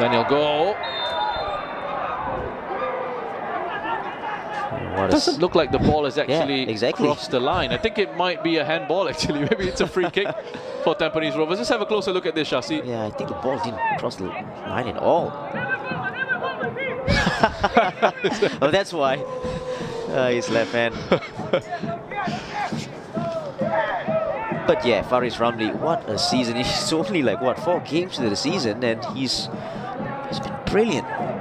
Daniel Goh. What Doesn't look like the ball has actually yeah, exactly. crossed the line. I think it might be a handball actually. Maybe it's a free kick for Tampines Rovers. Let's have a closer look at this, Shasi. Yeah, I think the ball didn't cross the line at all. oh, that's why. Uh, his left hand. But yeah, Faris Ramli, what a season. He's only like, what, four games into the season and he's, he's been brilliant.